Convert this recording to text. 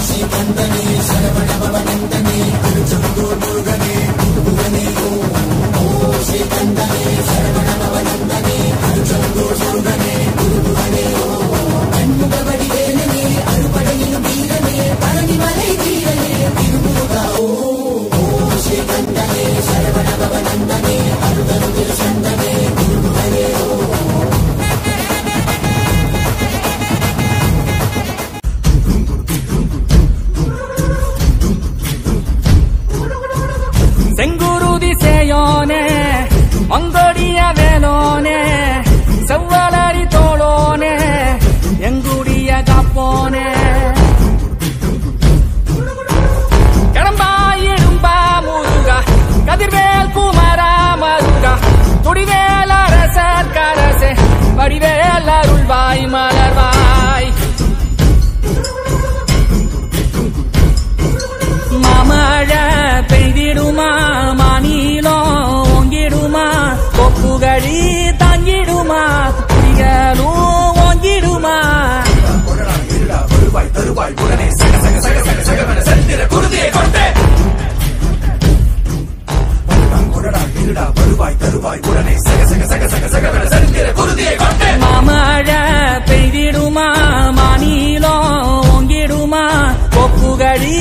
si cantani வழி தாங்கிடுமா? திகழும் ஓங்கிடுமா? வருவாய் தருவாய் உடனே சக சக சக சக செந்திர குருதியை கொண்டே இருடா வருவாய் தருவாய் உடனே சக சக சக சக செந்திர குருதியை கொண்டே மாமழ பெய்திடுமா? மாநிலம் ஓங்கிடுமா? கொப்புகழி